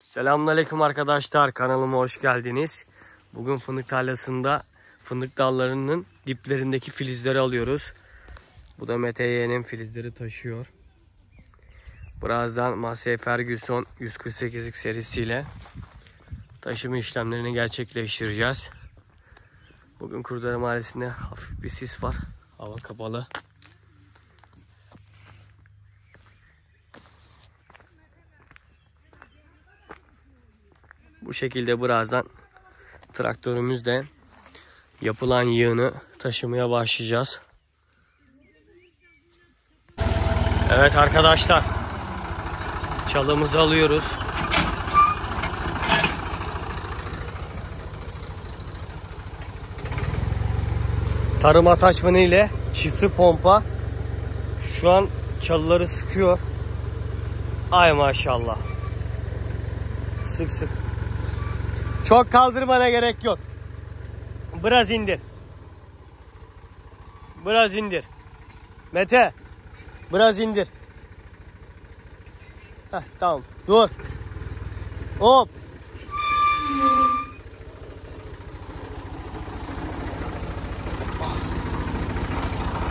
Selamünaleyküm arkadaşlar kanalıma hoş geldiniz. Bugün fındık tarlasında fındık dallarının diplerindeki filizleri alıyoruz. Bu da Mete Yeğen'in filizleri taşıyor. Birazdan Massey Ferguson 148'lik serisiyle taşıma işlemlerini gerçekleştireceğiz. Bugün Kurdere Mahallesi'nde hafif bir sis var. Hava kapalı. Bu şekilde birazdan traktörümüzle yapılan yığını taşımaya başlayacağız. Evet arkadaşlar. Çalımızı alıyoruz. Tarım ataçmanı ile çiftli pompa şu an çalıları sıkıyor. Ay maşallah. Sık sık. Çok kaldırmana gerek yok. Biraz indir. Biraz indir. Mete. Biraz indir. Heh, tamam. Dur. Hop.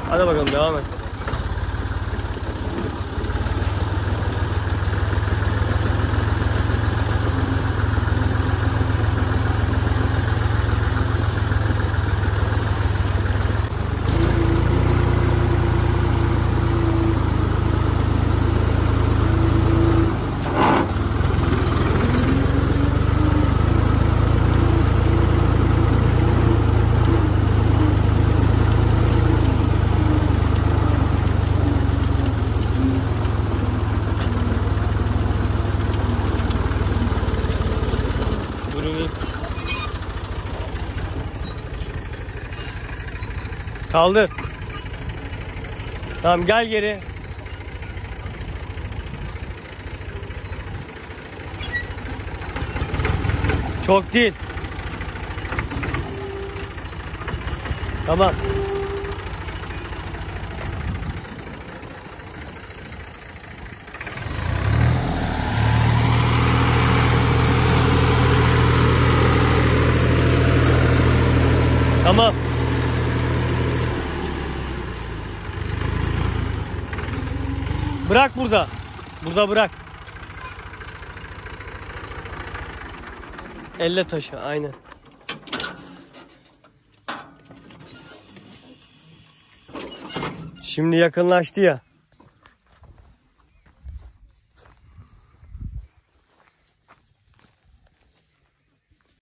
Hadi bakalım devam et. Kaldır. Tamam gel geri. Çok değil. Tamam. Tamam. Bırak burada. Burada bırak. Elle taşı aynen. Şimdi yakınlaştı ya.